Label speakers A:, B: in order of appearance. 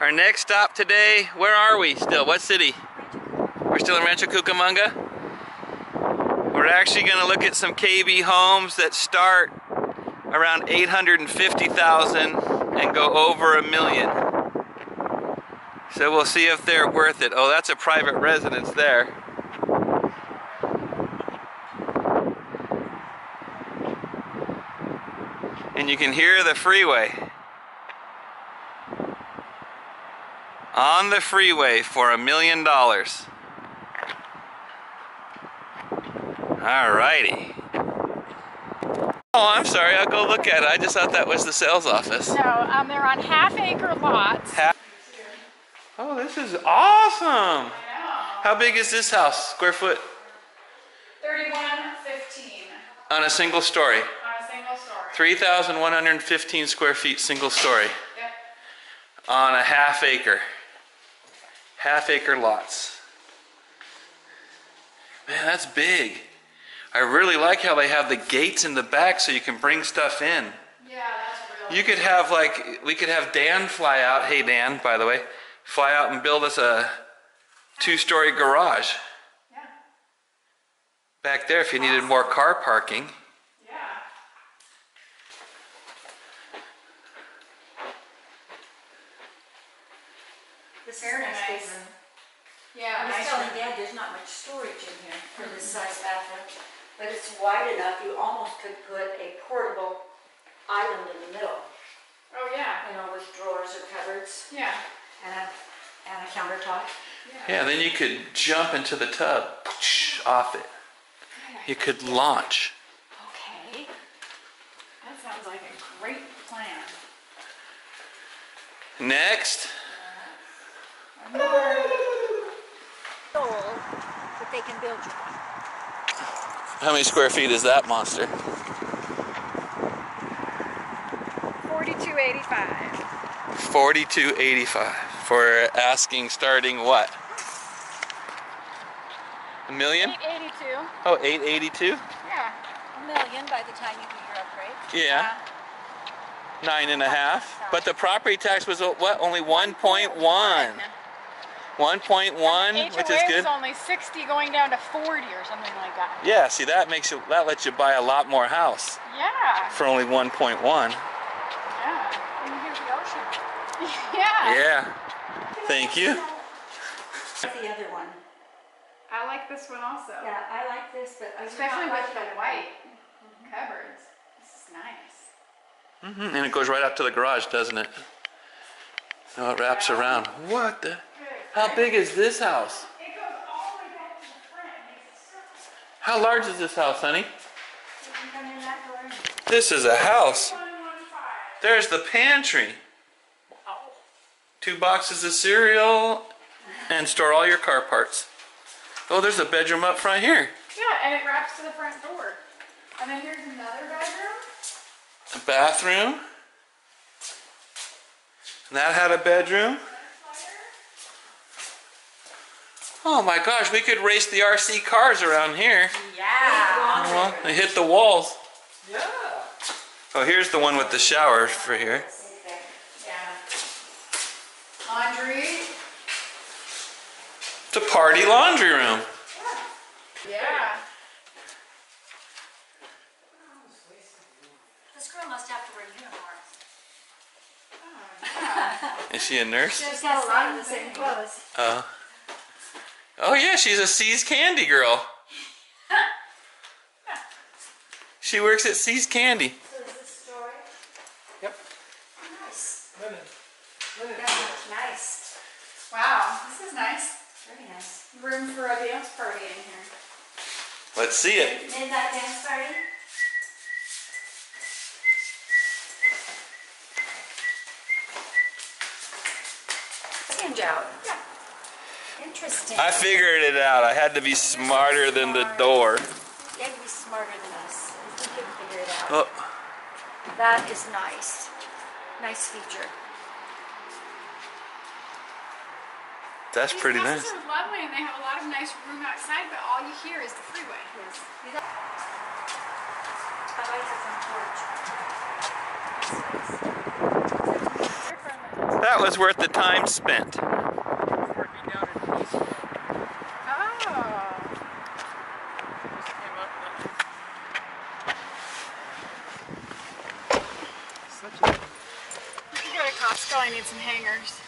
A: Our next stop today, where are we still? What city? We're still in Rancho Cucamonga. We're actually gonna look at some KB homes that start around 850,000 and go over a million. So we'll see if they're worth it. Oh, that's a private residence there. And you can hear the freeway. On the freeway for a million dollars. Alrighty. Oh, I'm sorry. I'll go look at it. I just thought that was the sales office.
B: No, um, they're on half acre lots.
A: Half- Oh, this is awesome. How big is this house, square foot,
B: 3115
A: on a single story?
B: on a single story.
A: 3,115 square feet, single story,
B: Yep.
A: on a half acre. Half acre lots. Man, that's big. I really like how they have the gates in the back so you can bring stuff in.
B: Yeah, that's real.
A: You could have like, we could have Dan fly out, hey Dan, by the way, fly out and build us a two-story garage
B: Yeah,
A: back there if you needed more car parking.
B: yeah.
C: This
B: Very
C: is a nice
B: nice.
C: big room.
B: Yeah,
C: I was
B: nice
C: telling
B: room.
C: Dad, there's not much storage in here for this mm-hmm. size bathroom, but it's wide enough, you almost could put a portable island in the middle,
B: Oh, yeah,
C: you know, with drawers or cupboards
B: yeah.
C: and a, and a countertop.
A: Yeah, then you could jump into the tub off it. You could launch.
B: Okay. That sounds like a great plan.
A: Next,
C: Sold, but they can build you one.
A: how many square feet is that monster?
B: 4285.
A: 4285 for asking starting what? A million?
B: 882.
A: Oh, 882?
B: Yeah.
C: A million by the time you do your upgrade.
A: Yeah, nine and a half. But the property tax was uh, what? Only 1.1. 1.1, which is
B: HOA
A: good.
B: was only 60 going down to 40 or something like that.
A: Yeah, see that makes you that lets you buy a lot more house
B: Yeah.
A: for only 1.1.
B: Yeah. And here's the ocean. yeah.
A: Yeah. Thank you.
C: The other one.
B: I like this one also.
C: Yeah, I like this, but I
B: Especially
C: not
B: with
C: like
B: the
C: that.
B: white cupboards. This is nice.
A: hmm And it goes right up to the garage, doesn't it? Oh, it wraps around. What the? How big is this house?
B: It goes all the way back to the front. It makes a circle.
A: How large is this house, honey?
C: You come in that door.
A: This is a house.
B: 115.
A: There's the pantry. Two boxes of cereal and store all your car parts. Oh, there's a bedroom up front here.
B: Yeah, and it wraps to the front door. And then here's another bedroom.
A: A bathroom. And that had a bedroom. Oh my gosh, we could race the RC cars around here.
B: Yeah.
A: Well, they hit the walls. Yeah. Oh, here's the one with the shower for here.
B: Yeah. Laundry.
A: It's a party laundry room.
B: Yeah.
C: This girl must have to wear uniforms.
A: Is she a nurse?
C: She's got a lot of the same clothes.
A: Uh, oh yeah, she's a See's Candy girl. She works at See's Candy.
C: So is this story?
A: Yep.
C: Nice. That looks nice.
B: Wow, this is nice.
C: Very nice.
B: Room for a dance party in here.
A: Let's see it.
C: Midnight dance party? Hinge out. Interesting.
A: I figured it out. I had to be smarter than the door.
C: You have to be smarter than us. We can figure it out.
A: Oh,
C: That is nice. Nice feature.
A: that's
B: These
A: pretty
B: houses
A: nice.
B: are lovely and they have a lot of nice room outside, but all you hear is the freeway.
C: Yes. I like the front porch. That's nice.
B: They're friendly.
D: That was worth the time spent.
B: If you go to Costco, I need some hangers.